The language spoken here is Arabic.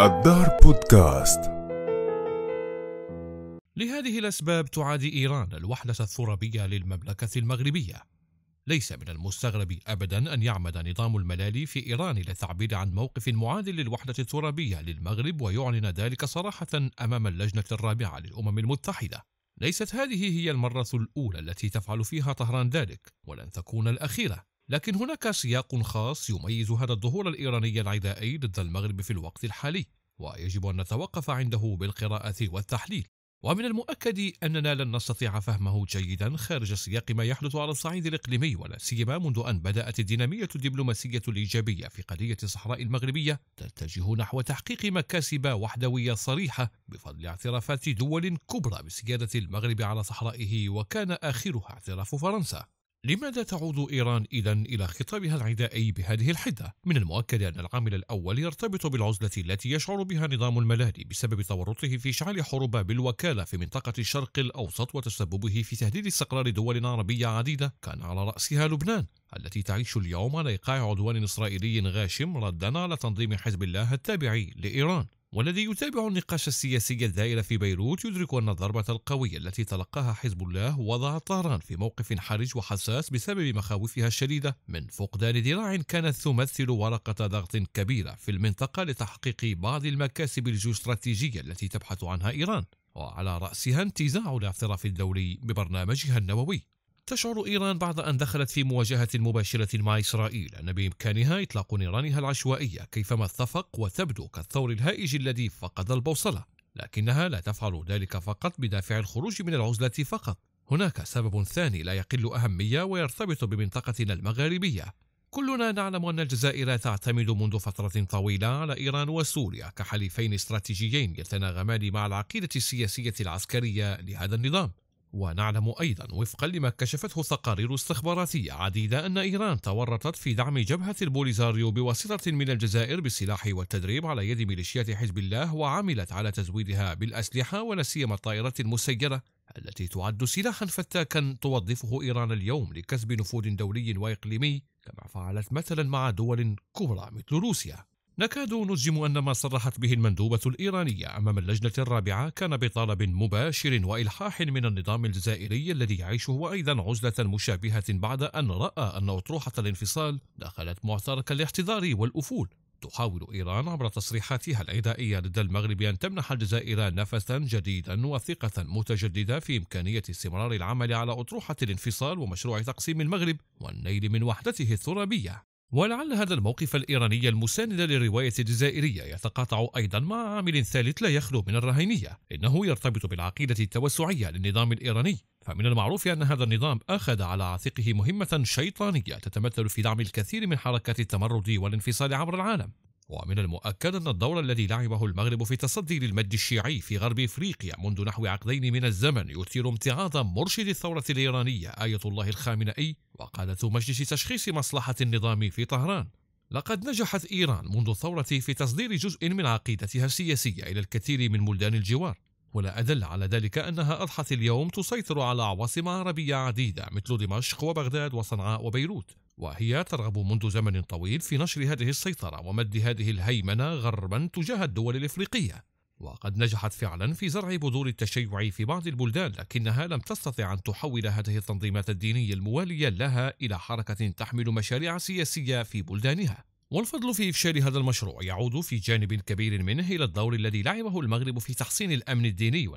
الدار بودكاست. لهذه الأسباب تعادي إيران الوحدة الثربية للمملكة المغربية. ليس من المستغرب أبدا أن يعمد نظام الملالي في إيران للتعبير عن موقف معادل للوحدة الترابية للمغرب ويعلن ذلك صراحة أمام اللجنة الرابعة للأمم المتحدة. ليست هذه هي المرة الأولى التي تفعل فيها طهران ذلك ولن تكون الأخيرة. لكن هناك سياق خاص يميز هذا الظهور الإيراني العدائي ضد المغرب في الوقت الحالي ويجب أن نتوقف عنده بالقراءة والتحليل. ومن المؤكد أننا لن نستطيع فهمه جيدا خارج سياق ما يحدث على الصعيد الإقليمي ولا سيما منذ أن بدأت الدينامية الدبلوماسية الإيجابية في قضية الصحراء المغربية تتجه نحو تحقيق مكاسب وحدوية صريحة بفضل اعترافات دول كبرى بسيادة المغرب على صحرائه وكان آخرها اعتراف فرنسا. لماذا تعود إيران إذا إلى خطابها العدائي بهذه الحدة؟ من المؤكد أن العامل الأول يرتبط بالعزلة التي يشعر بها نظام الملالي بسبب تورطه في شعال حروب بالوكالة في منطقة الشرق الأوسط وتسببه في تهديد استقرار دول عربية عديدة كان على رأسها لبنان التي تعيش اليوم على إيقاع عدوان إسرائيلي غاشم ردا على تنظيم حزب الله التابع لإيران والذي يتابع النقاش السياسي الدائر في بيروت يدرك أن الضربة القوية التي تلقاها حزب الله وضع طهران في موقف حرج وحساس بسبب مخاوفها الشديدة. من فقدان ذراع كانت تمثل ورقة ضغط كبيرة في المنطقة لتحقيق بعض المكاسب الجيوستراتيجية التي تبحث عنها إيران. وعلى رأسها انتزاع الاعتراف الدولي ببرنامجها النووي. تشعر إيران بعد أن دخلت في مواجهة مباشرة مع إسرائيل أن بإمكانها إطلاق نيرانها العشوائية كيفما اتفق وتبدو كالثور الهائج الذي فقد البوصلة. لكنها لا تفعل ذلك فقط بدافع الخروج من العزلة فقط. هناك سبب ثاني لا يقل أهمية ويرتبط بمنطقتنا المغاربية. كلنا نعلم أن الجزائر تعتمد منذ فترة طويلة على إيران وسوريا كحليفين استراتيجيين يتناغمان مع العقيدة السياسية العسكرية لهذا النظام. ونعلم أيضا وفقا لما كشفته تقارير استخباراتية عديدة أن إيران تورطت في دعم جبهة البوليزاريو بواسطة من الجزائر بالسلاح والتدريب على يد ميليشيات حزب الله وعملت على تزويدها بالأسلحة ولا سيما الطائرات المسيرة التي تعد سلاحا فتاكا توظفه إيران اليوم لكسب نفوذ دولي وإقليمي كما فعلت مثلا مع دول كبرى مثل روسيا. نكاد نجزم أن ما صرحت به المندوبة الإيرانية أمام اللجنة الرابعة كان بطلب مباشر وإلحاح من النظام الجزائري الذي يعيشه أيضا عزلة مشابهة بعد أن رأى أن أطروحة الانفصال دخلت معترك الاحتضار والأفول. تحاول إيران عبر تصريحاتها العدائية ضد المغرب أن تمنح الجزائر نفسا جديدا وثقة متجددة في إمكانية استمرار العمل على أطروحة الانفصال ومشروع تقسيم المغرب والنيل من وحدته الثرابية. ولعل هذا الموقف الإيراني المساند للرواية الجزائرية يتقاطع أيضا مع عامل ثالث لا يخلو من الرهينية إنه يرتبط بالعقيدة التوسعية للنظام الإيراني. فمن المعروف أن هذا النظام أخذ على عاتقه مهمة شيطانية تتمثل في دعم الكثير من حركات التمرد والانفصال عبر العالم. ومن المؤكد أن الدور الذي لعبه المغرب في تصدي للمد الشيعي في غرب إفريقيا منذ نحو عقدين من الزمن يثير امتعاض مرشد الثورة الإيرانية آية الله الخامنئي وقادة مجلس تشخيص مصلحة النظام في طهران. لقد نجحت إيران منذ الثورة في تصدير جزء من عقيدتها السياسية إلى الكثير من بلدان الجوار ولا أدل على ذلك أنها أضحت اليوم تسيطر على عواصم عربية عديدة مثل دمشق وبغداد وصنعاء وبيروت. وهي ترغب منذ زمن طويل في نشر هذه السيطرة ومد هذه الهيمنة غربا تجاه الدول الإفريقية. وقد نجحت فعلا في زرع بذور التشيع في بعض البلدان لكنها لم تستطع أن تحول هذه التنظيمات الدينية الموالية لها إلى حركة تحمل مشاريع سياسية في بلدانها. والفضل في إفشال هذا المشروع يعود في جانب كبير منه إلى الدور الذي لعبه المغرب في تحسين الأمن الديني